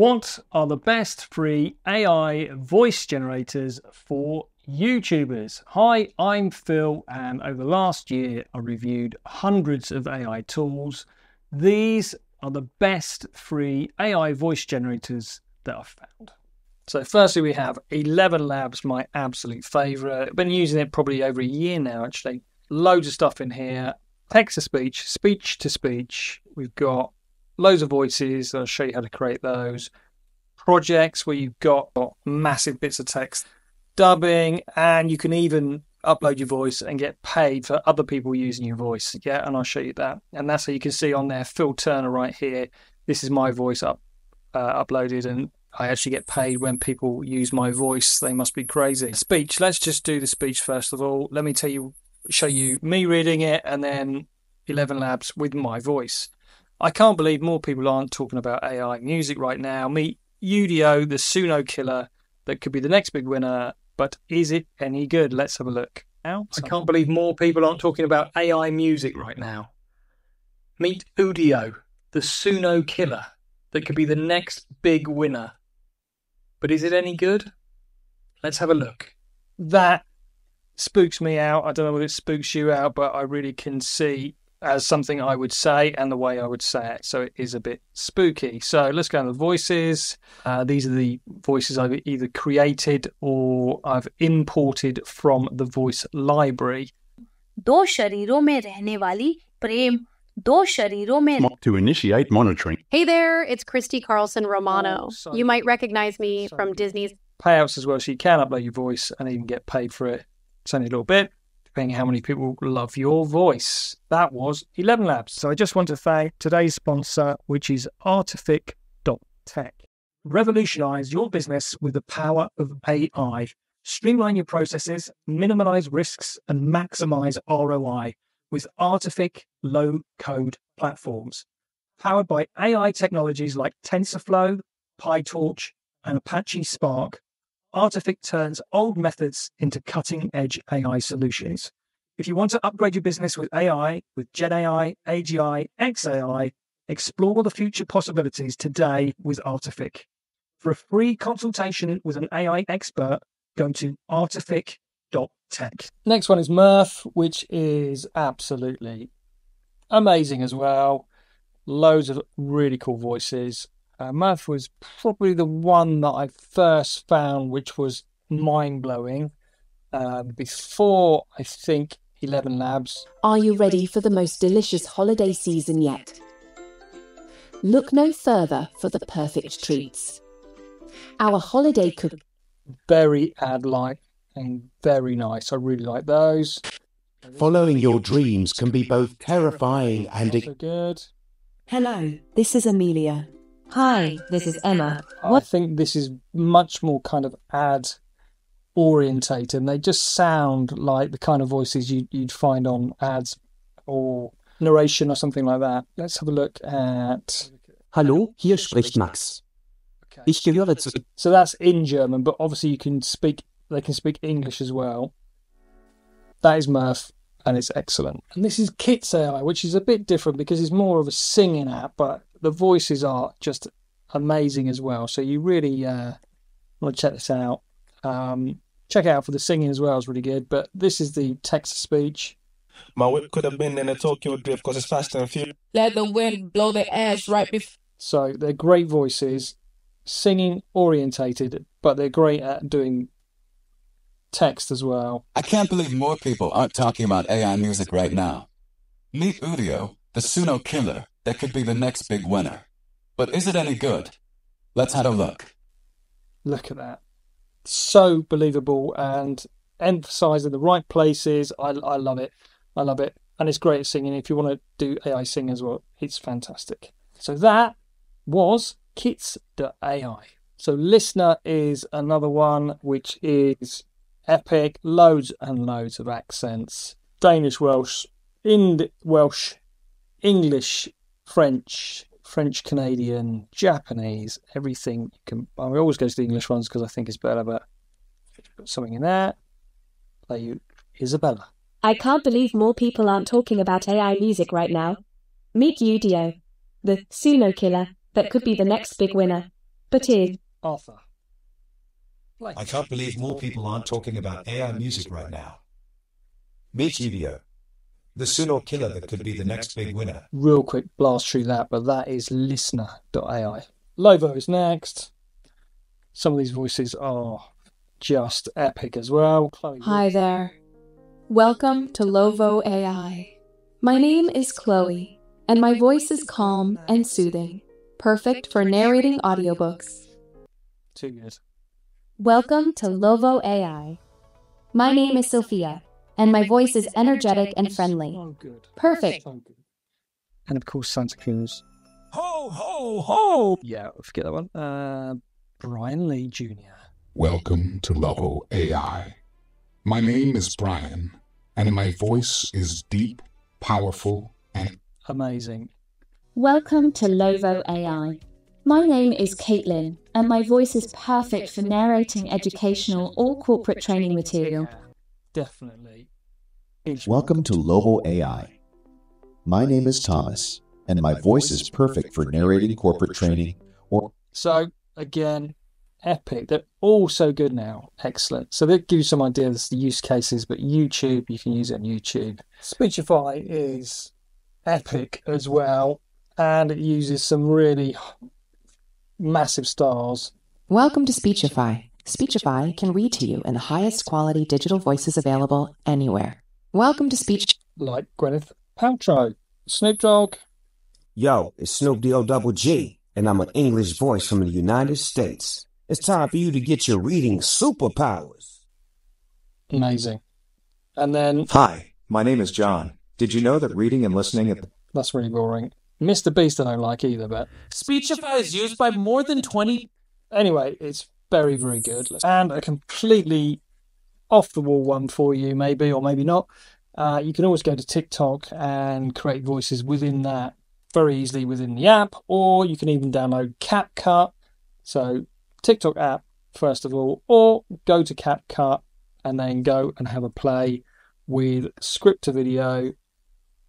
What are the best free AI voice generators for YouTubers? Hi, I'm Phil, and over the last year, I reviewed hundreds of AI tools. These are the best free AI voice generators that I've found. So, firstly, we have 11 Labs, my absolute favorite. I've been using it probably over a year now, actually. Loads of stuff in here text to speech, speech to speech. We've got loads of voices. I'll show you how to create those. Projects where you've got massive bits of text, dubbing, and you can even upload your voice and get paid for other people using your voice. Yeah, and I'll show you that. And that's how you can see on there, Phil Turner right here. This is my voice up uh, uploaded, and I actually get paid when people use my voice. They must be crazy. Speech. Let's just do the speech first of all. Let me tell you, show you me reading it, and then Eleven Labs with my voice. I can't believe more people aren't talking about AI music right now. Meet Udio, the Suno killer, that could be the next big winner. But is it any good? Let's have a look. Now, I can't believe more people aren't talking about AI music right now. Meet Udio, the Suno killer, that could be the next big winner. But is it any good? Let's have a look. That spooks me out. I don't know whether it spooks you out, but I really can see as something I would say and the way I would say it. So it is a bit spooky. So let's go to the voices. Uh, these are the voices I've either created or I've imported from the voice library. दो शरीरों में रहने वाली प्रेम दो शरीरों में to initiate monitoring. Hey there, it's Christy Carlson Romano. Oh, sorry. you might recognize me Sorry. from Disney's Payouts as well, so you can upload your voice and even get paid for it. It's only a little bit, depending how many people love your voice. That was 11 Labs. So I just want to thank today's sponsor, which is Artific.tech. Revolutionize your business with the power of AI. Streamline your processes, minimize risks, and maximize ROI with Artific low code platforms. Powered by AI technologies like TensorFlow, PyTorch, and Apache Spark, Artific turns old methods into cutting edge AI solutions. If you want to upgrade your business with AI, with GenAI, AGI, XAI, explore the future possibilities today with Artific. For a free consultation with an AI expert, go to artific.tech. Next one is Murf, which is absolutely amazing as well. Loads of really cool voices. Uh, Murf was probably the one that I first found, which was mind blowing. Um, before I think Eleven Labs. Are you ready for the most delicious holiday season yet? Look no further for the perfect treats. Our holiday cook very ad like and very nice. I really like those. Following your dreams can be both terrifying and Also good. Hello, this is Amelia. Hi, this is Emma. I think this is much more kind of ad orientated and they just sound like the kind of voices you, you'd find on ads or narration or something like that. Let's have a look at. Hallo, hier spricht Max. Okay. Ich gehöre zu. So that's in German, but obviously you can speak. They can speak English as well. That is Murf, and it's excellent. And this is Kits AI, which is a bit different because it's more of a singing app, but the voices are just amazing as well. So you really uh, want to check this out. Um, check it out for the singing as well; is really good. But this is the text speech. My whip could have been in a Tokyo drift because it's fast and furious. Let the wind blow their ass right before. So they're great voices, singing orientated, but they're great at doing text as well. I can't believe more people aren't talking about AI music right now. Meet Udio, the Suno killer that could be the next big winner. But is it any good? Let's have a look. Look at that. So believable and emphasized in the right places. I, I love it. I love it. And it's great at singing. If you want to do AI sing as well, it's fantastic. So that was Kits.ai. So Listener is another one which is epic. Loads and loads of accents. Danish, Welsh, Ind Welsh, English, French, French Canadian, Japanese, everything you can. I always go to the English ones because I think it's better, but put something in there. Play you Isabella. I can't believe more people aren't talking about AI music right now. Meet Udio, the Suno killer that could be the next big winner. Batid. Arthur. I can't believe more people aren't talking about AI music right now. Meet Evio, the Suno killer that could be the next big winner. Real quick blast through that, but that is listener.ai. Lovo is next. Some of these voices are just epic as well. Chloe Hi there. Welcome to Lovo AI. My name is Chloe, and my voice is calm and soothing, perfect for narrating audiobooks. Too good. Welcome to Lovo AI. My name is Sophia, and my voice is energetic and friendly. So good. Perfect. So good. And of course, Santa Claus. Ho, ho, ho! Yeah, forget that one. Uh, Brian Lee Jr. Welcome to Lovo AI. My name is Brian, and my voice is deep, powerful, and Amazing. Welcome to Lovo AI. My name is Caitlin, and my voice is perfect for narrating educational or corporate training material. Definitely. Welcome to Lovo AI. My name is Thomas, and my voice is perfect for narrating corporate training or So, again, epic. They're all so good now. Excellent. So, they give you some ideas, the use cases, but YouTube, you can use it on YouTube. Speechify is epic as well, and it uses some really massive stars. Welcome to Speechify. Speechify can read to you in the highest quality digital voices available anywhere. Welcome to Speech. Like Gwyneth Paltrow, Snoop Dogg. Yo, it's Snoop D-O double G, and I'm an English voice from the United States. It's time for you to get your reading superpowers. Amazing. And then, Hi, my name is John. Did you know that reading and listening at the that's really boring. Mr. Beast, I don't like either, but Speechify is used by more than 20. anyway, it's very, very good. And a completely off the wall one for you, maybe, or maybe not. Uh, you can always go to TikTok and create voices within that very easily within the app, or you can even download CapCut. So, TikTok app, first of all, or go to CapCut and then go and have a play with script to video,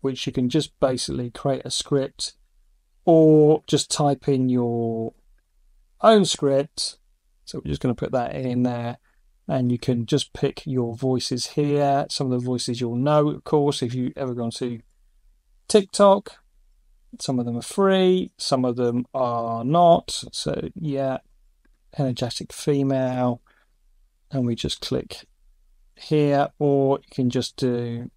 which you can just basically create a script or just type in your own script. So we're just going to put that in there. And you can just pick your voices here. Some of the voices you'll know, of course, if you ever gone to TikTok. Some of them are free, some of them are not. So, yeah, energetic female. And we just click here, or you can just do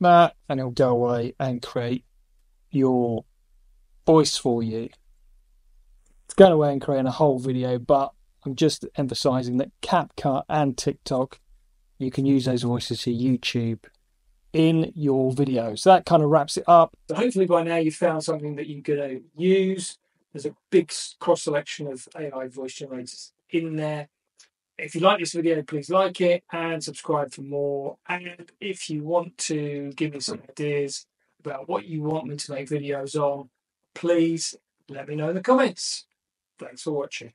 that, and it'll go away and create your voice for you. It's going away and creating a whole video, but I'm just emphasizing that CapCut and TikTok, you can use those voices to YouTube in your videos. So that kind of wraps it up. So hopefully by now you've found something that you're going to use. There's a big cross selection of AI voice generators in there. If you like this video, please like it and subscribe for more. And if you want to give me some ideas about what you want me to make videos on, please let me know in the comments. Thanks for watching.